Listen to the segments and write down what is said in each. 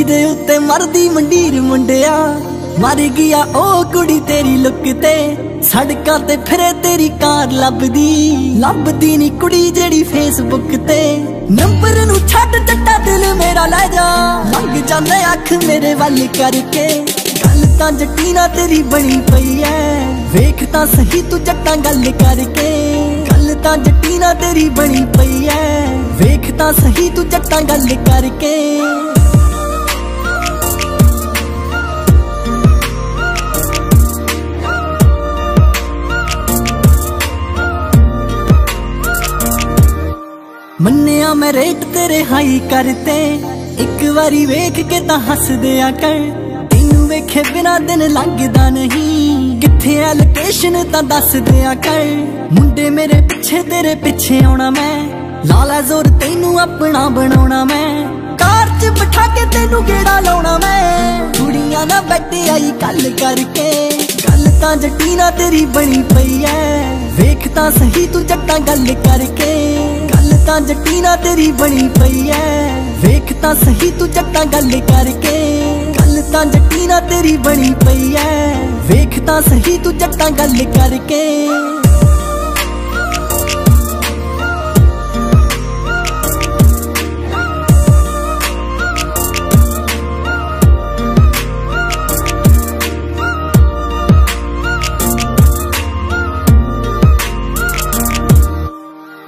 ਜਿਹਦੇ ਉੱਤੇ ਮਰਦੀ ਮੰਡੀਰ ਮੁੰਡਿਆ। ਮਰ ਗਿਆ ਉਹ ਕੁੜੀ ਤੇਰੀ ਲੁੱਕ ਤੇ। ਸੜਕਾਂ ਤੇ ਫਿਰੇ ਤੇਰੀ ਕਾਰ ਲੱਭਦੀ। ਲੱਭਦੀ ਨਹੀਂ ਕੁੜੀ ਜਿਹੜੀ ਫੇਸਬੁੱਕ ਤੇ। ਨੰਬਰ ਨੂੰ ਛੱਡ ਚੱਟਾ ਦਿਲ ਮੇਰਾ ਲੈ ਜਾ। ਲੰਘ ਜਾਂਦੇ ਅੱਖ ਮੇਰੇ ਵੱਲ ਕਰਕੇ। ਗੱਲ ਤਾਂ ਜੱਟੀਨਾ ਤੇਰੀ ਬਣੀ ਪਈ ਐ। ਵੇਖ ਤਾਂ ਸਹੀ ਤੂੰ ਜੱਟਾਂ ਗੱਲ ਕਰਕੇ। ਗੱਲ ਤਾਂ ਜੱਟੀਨਾ ਤੇਰੀ ਬਣੀ ਪਈ ਐ। ਵੇਖ ਤਾਂ ਸਹੀ ਤੂੰ ਜੱਟਾਂ ਗੱਲ ਕਰਕੇ। ਮੰਨਿਆ ਮੈਂ ਰੇਟ ਤੇਰੇ ਹਾਈ ਕਰਤੇ। ਇੱਕ ਵਾਰੀ ਵੇਖ ਕੇ ਤਾਂ ਹੱਸਦੇ ਆ ਕਰ। ਤੈਨੂੰ ਵੇਖੇ ਬਿਨਾ ਦਿਨ ਲੰਘਦਾ ਨਹੀਂ। ਕਿੱਥੇ ਆ ਲੋਕੇਸ਼ਨ ਤਾਂ ਦੱਸ ਦਿਆ ਕਰ। ਮੁੰਡੇ ਮੇਰੇ ਪਿੱਛੇ, ਤੇਰੇ ਪਿੱਛੇ ਆਉਣਾ ਮੈਂ। ਲਾਲਾ ਜ਼ੋਰ ਤੈਨੂੰ ਆਪਣਾ ਬਣਾਉਣਾ ਮੈਂ। ਕਾਰ 'ਚ ਬਿਠਾ ਕੇ ਤੈਨੂੰ ਗੇੜਾ ਲਾਉਣਾ ਮੈਂ। ਕੁੜੀਆਂ ਨਾ ਬੈਠੇ ਆਈ ਗੱਲ ਕਰਕੇ। ਗੱਲ ਤਾਂ ਜੱਟੀਨਾ ਤੇਰੀ ਬਣੀ ਪਈ ਐ। ਵੇਖ ਤਾਂ ਸਹੀ ਤੂੰ ਜੱਟਾਂ ਗੱਲ ਕਰਕੇ। ਗੱਲ ਤਾਂ ਤੇਰੀ ਬਣੀ ਪਈ ਐ। ਵੇਖ ਤਾਂ ਸਹੀ ਤੂੰ ਜੱਟਾਂ ਗੱਲ ਕਰਕੇ। ਗੱਲ ਤਾਂ ਜੱਟੀਨਾ ਤੇਰੀ ਬਣੀ ਪਈ ਐ। ਵੇਖ ਤਾਂ ਸਹੀ ਤੂੰ ਜੱਟਾਂ ਗੱਲ ਕਰਕੇ।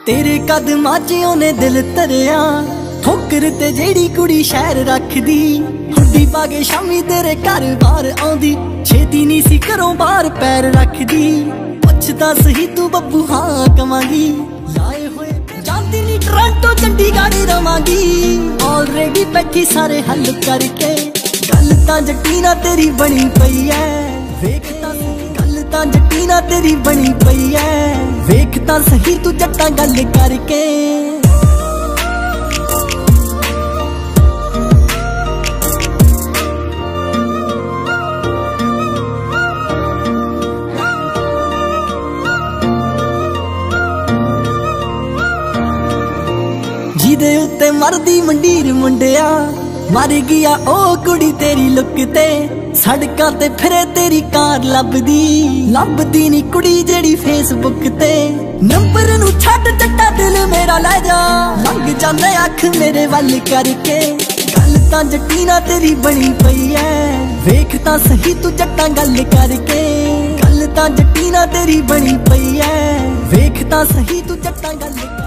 ਤੇਰੇ ਕਦਮਾਂ 'ਚ ਉਹਨੇ ਦਿਲ ਧਰਿਆ। ਠੋਕਰ ਤੇ ਜਿਹੜੀ ਕੁੜੀ ਸ਼ਹਿਰ ਰੱਖਦੀ। ਹੁੱਡੀ ਪਾ ਕੇ ਸ਼ਾਮੀ ਤੇਰੇ ਘਰ ਬਾਹਰ ਆਉਂਦੀ। ਛੇਤੀ ਨਹੀਂ ਸੀ ਘਰੋਂ ਬਾਹਰ ਪੈਰ ਰੱਖਦੀ। ਪੁੱਛਦਾ ਸਹੀ ਤੂੰ ਬੱਬੂ, ਹਾਂ ਕਵਾਂਗੀ। ਲਾਏ ਹੋਏ ਜਾਂਦੀ ਨਹੀਂ ਟੋਰਾਂਟੋ, ਚੰਡੀਗੜ੍ਹ ਰਵਾਂਗੀ। ਆਲਰੇਡੀ ਬੈਠੀ ਸਾਰੇ ਹੱਲ ਕਰਕੇ। ਗੱਲ ਤਾਂ ਜੱਟੀਨਾ ਤੇਰੀ ਬਣੀ ਪਈ ਐ। ਵੇਖ ਤਾਂ ਗੱਲ ਤਾਂ ਜੱਟੀਨਾ ਤੇਰੀ ਬਣੀ ਪਈ ਐ। ਤਾਂ ਸਹੀ ਤੂੰ ਜੱਟਾਂ ਗੱਲ ਕਰਕੇ। ਜਿਹਦੇ ਉੱਤੇ ਮਰਦੀ ਮੰਡੀਰ ਮੁੰਡਿਆ, ਮਰ ਗਿਆ ਉਹ ਕੁੜੀ ਤੇਰੀ ਲੁੱਕ ਤੇ। ਸੜਕਾਂ ਤੇ ਫਿਰੇ ਤੇਰੀ ਕਾਰ ਲੱਭਦੀ। ਲੱਭਦੀ ਨਹੀਂ ਕੁੜੀ ਜਿਹੜੀ ਫੇਸਬੁੱਕ ਤੇ। ਨੰਬਰ ਨੂੰ ਛੱਡ ਚੱਟਾ ਦਿਲ ਮੇਰਾ ਲੈ ਜਾ। ਲੰਘ ਜਾਂਦੇ ਅੱਖ ਮੇਰੇ ਵੱਲ ਕਰਕੇ। ਗੱਲ ਤਾਂ ਜੱਟੀਨਾ ਤੇਰੀ ਬਣੀ ਪਈ ਐ। ਵੇਖ ਤਾਂ ਸਹੀ ਤੂੰ ਜੱਟਾਂ ਗੱਲ ਕਰਕੇ। ਗੱਲ ਤਾਂ ਜੱਟੀਨਾ ਤੇਰੀ ਬਣੀ ਪਈ ਐ। ਵੇਖ ਤਾਂ ਸਹੀ ਤੂੰ ਜੱਟਾਂ ਗੱਲ